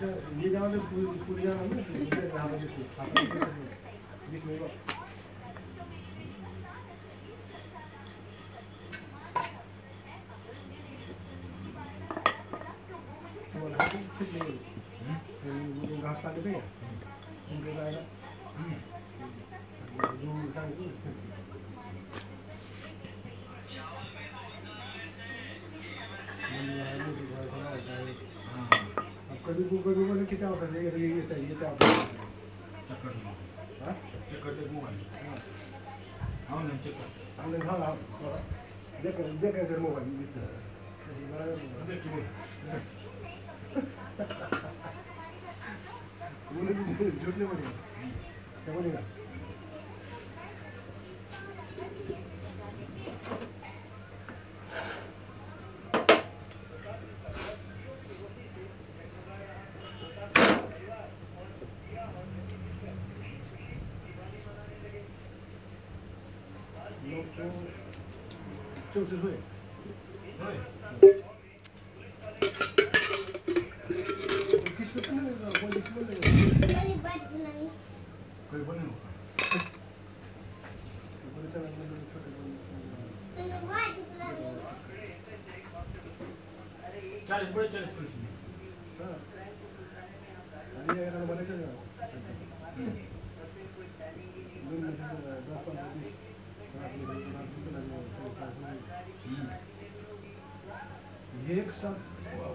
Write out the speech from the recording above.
वाले पूरी पूरी यहाँ ना पूरी यहाँ पे जिसको आप दिख नहीं घास काटे थे कभी को कभी को किती होता है ये ये येते येते आपण चक्कर हाँ? चक्कर ते मोबाईल हो। ना चक्कर। आणि हा हा जे काय जे काय तर मोबाईल घेतलं झुटले म्हणे ते म्हणे का लोक चौतीस होय होय किसको पण एक साथ वा